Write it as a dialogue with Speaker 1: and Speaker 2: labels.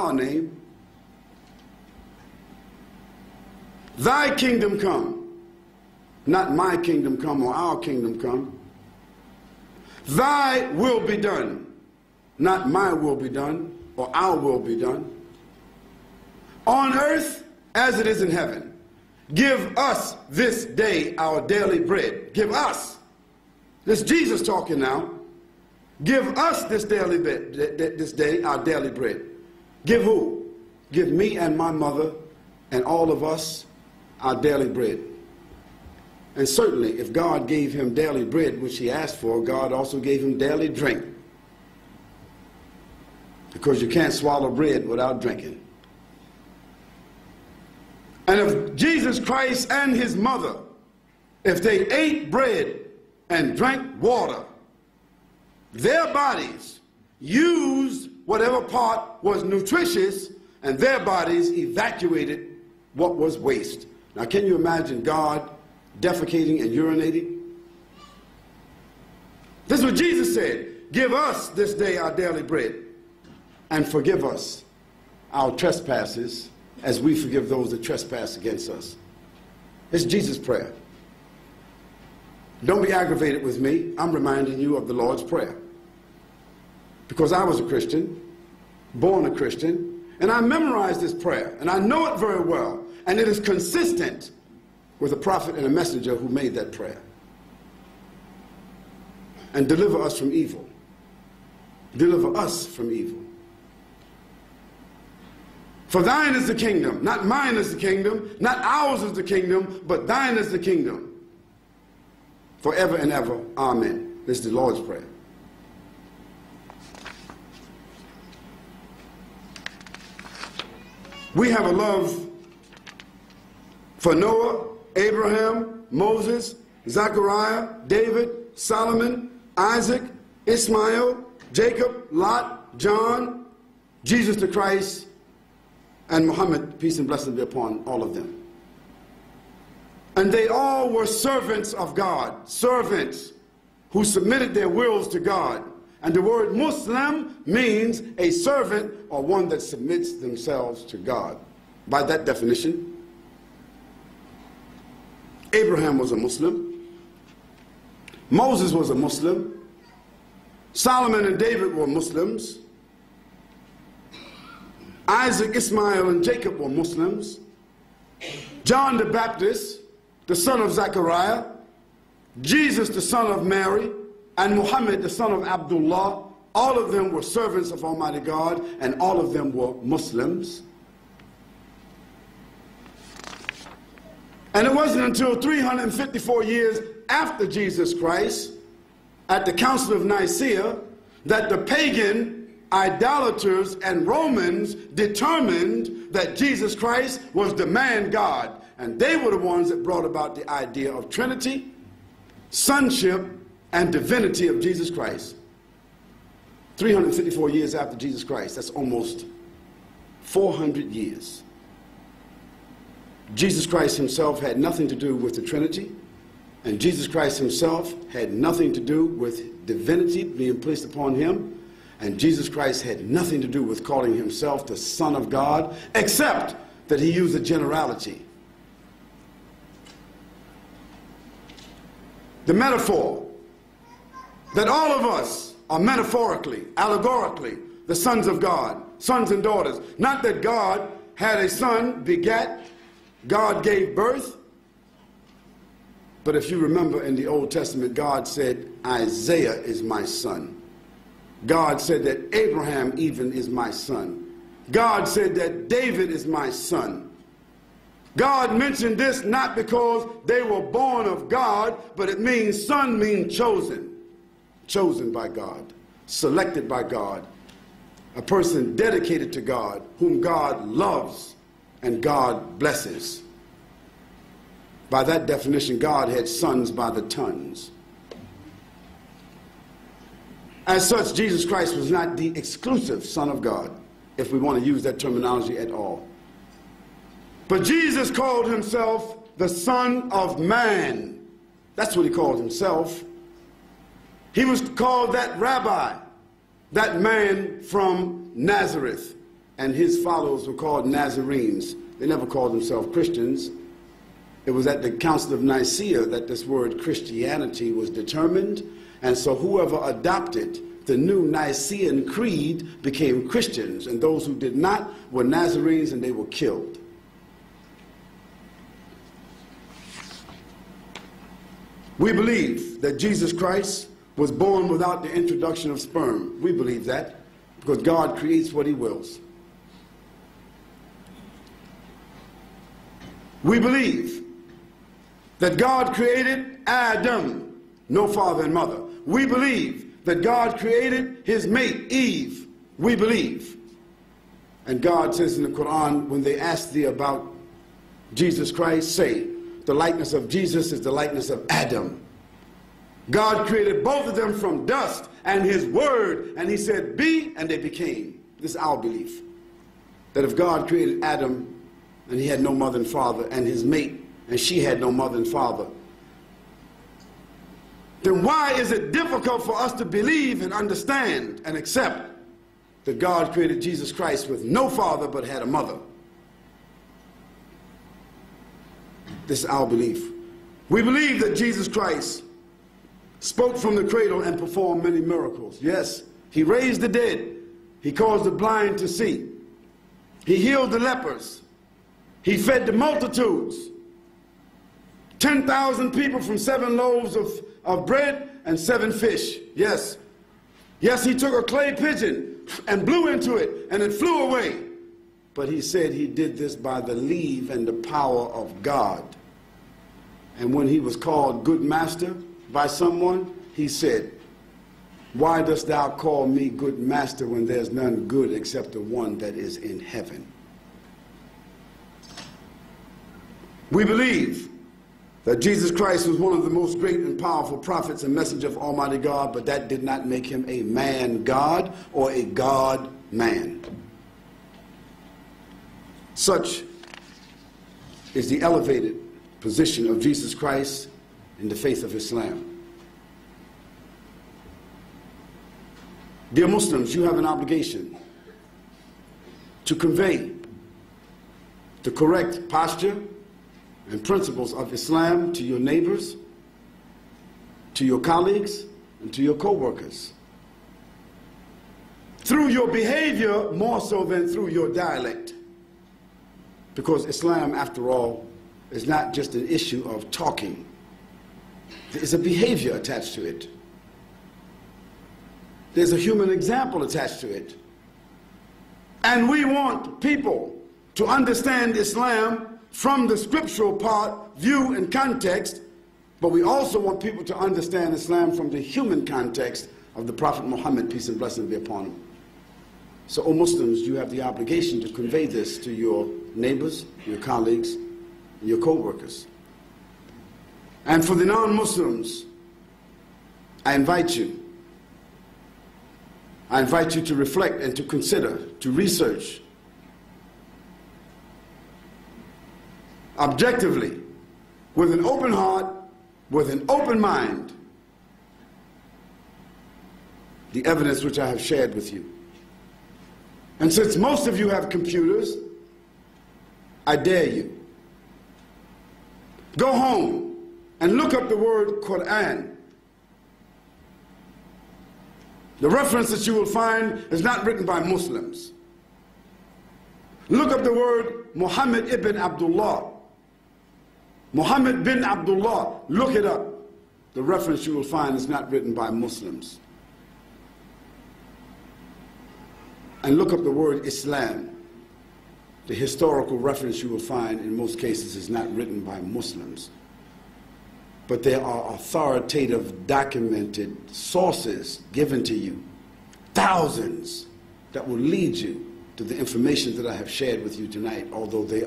Speaker 1: our name. Thy kingdom come, not my kingdom come or our kingdom come. Thy will be done, not my will be done or our will be done. On earth as it is in heaven. Give us this day our daily bread. Give us. This Jesus talking now. Give us this daily this day our daily bread. Give who? Give me and my mother and all of us our daily bread. And certainly, if God gave him daily bread, which he asked for, God also gave him daily drink. Because you can't swallow bread without drinking. And if Jesus Christ and his mother, if they ate bread and drank water, their bodies used whatever part was nutritious and their bodies evacuated what was waste. Now, can you imagine God defecating and urinating? This is what Jesus said Give us this day our daily bread and forgive us our trespasses as we forgive those that trespass against us. It's Jesus' prayer. Don't be aggravated with me. I'm reminding you of the Lord's Prayer. Because I was a Christian, born a Christian, and I memorized this prayer, and I know it very well, and it is consistent with a prophet and a messenger who made that prayer. And deliver us from evil. Deliver us from evil. For thine is the kingdom, not mine is the kingdom, not ours is the kingdom, but thine is the kingdom. Forever and ever. Amen. This is the Lord's Prayer. We have a love for Noah, Abraham, Moses, Zechariah, David, Solomon, Isaac, Ismail, Jacob, Lot, John, Jesus the Christ, and Muhammad, peace and blessing be upon all of them. And they all were servants of God, servants who submitted their wills to God. And the word Muslim means a servant or one that submits themselves to God. By that definition, Abraham was a Muslim. Moses was a Muslim. Solomon and David were Muslims. Isaac, Ismail, and Jacob were Muslims. John the Baptist, the son of Zechariah, Jesus, the son of Mary, and Muhammad, the son of Abdullah, all of them were servants of Almighty God, and all of them were Muslims. And it wasn't until 354 years after Jesus Christ, at the Council of Nicaea, that the pagan idolaters and Romans determined that Jesus Christ was the man God. And they were the ones that brought about the idea of Trinity, sonship, and divinity of Jesus Christ. 354 years after Jesus Christ, that's almost 400 years. Jesus Christ himself had nothing to do with the Trinity, and Jesus Christ himself had nothing to do with divinity being placed upon him. And Jesus Christ had nothing to do with calling himself the Son of God, except that he used a generality. The metaphor that all of us are metaphorically, allegorically, the sons of God, sons and daughters. Not that God had a son, begat, God gave birth. But if you remember in the Old Testament, God said, Isaiah is my son. God said that Abraham even is my son. God said that David is my son. God mentioned this not because they were born of God, but it means son means chosen. Chosen by God, selected by God, a person dedicated to God, whom God loves and God blesses. By that definition, God had sons by the tons. As such, Jesus Christ was not the exclusive Son of God, if we want to use that terminology at all. But Jesus called himself the Son of Man. That's what he called himself. He was called that rabbi, that man from Nazareth. and his followers were called Nazarenes. They never called themselves Christians. It was at the Council of Nicaea that this word Christianity was determined, and so whoever adopted the new Nicene Creed became Christians, and those who did not were Nazarenes and they were killed. We believe that Jesus Christ was born without the introduction of sperm. We believe that because God creates what he wills. We believe that God created Adam, no father and mother. We believe that God created his mate, Eve. We believe. And God says in the Quran, when they ask thee about Jesus Christ, say, the likeness of Jesus is the likeness of Adam. God created both of them from dust and his word, and he said, be, and they became. This is our belief. That if God created Adam and he had no mother and father, and his mate, and she had no mother and father, then why is it difficult for us to believe and understand and accept that God created Jesus Christ with no father but had a mother? This is our belief. We believe that Jesus Christ spoke from the cradle and performed many miracles. Yes, he raised the dead. He caused the blind to see. He healed the lepers. He fed the multitudes. 10,000 people from seven loaves of, of bread and seven fish. Yes. Yes, he took a clay pigeon and blew into it and it flew away. But he said he did this by the leave and the power of God. And when he was called good master by someone, he said, Why dost thou call me good master when there's none good except the one that is in heaven? We believe that Jesus Christ was one of the most great and powerful prophets and messenger of Almighty God, but that did not make him a man God or a God man. Such is the elevated position of Jesus Christ in the faith of Islam. Dear Muslims, you have an obligation to convey the correct posture and principles of Islam to your neighbors, to your colleagues, and to your co-workers. Through your behavior more so than through your dialect. Because Islam, after all, is not just an issue of talking. There's a behavior attached to it. There's a human example attached to it. And we want people to understand Islam from the scriptural part, view, and context, but we also want people to understand Islam from the human context of the Prophet Muhammad, peace and blessing be upon him. So, O Muslims, you have the obligation to convey this to your neighbors, your colleagues, and your co-workers. And for the non-Muslims, I invite you, I invite you to reflect and to consider, to research, objectively, with an open heart, with an open mind, the evidence which I have shared with you. And since most of you have computers, I dare you. Go home and look up the word Quran. The reference that you will find is not written by Muslims. Look up the word Muhammad ibn Abdullah. Muhammad bin Abdullah, look it up. The reference you will find is not written by Muslims. And look up the word Islam. The historical reference you will find in most cases is not written by Muslims. But there are authoritative, documented sources given to you, thousands, that will lead you to the information that I have shared with you tonight, although they